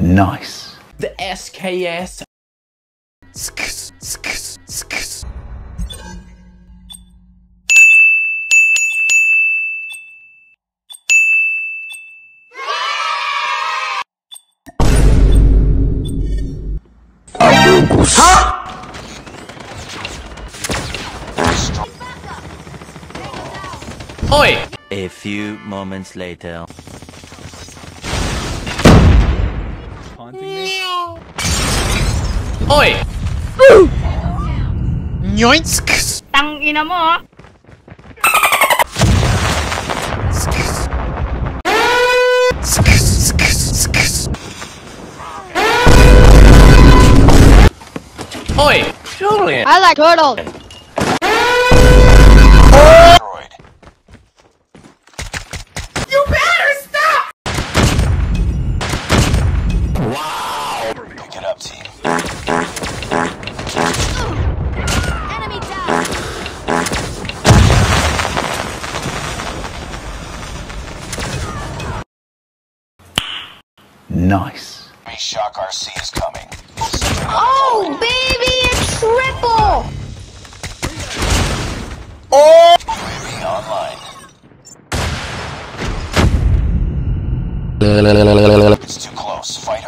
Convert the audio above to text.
Nice. The SKS. Oi! A few moments later. Haunting me? Oi! Tang ina mo, oh. Oi! Julian! I like turtles. Team. Nice. Enemy Shock RC is coming. Oh, baby, it's triple. Oh! UAV online. It's too close. Fight